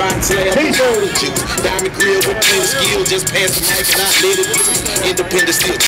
Rotten slab. Diamond grill with pink skill. Just pass the mic and I lit it. Independent still.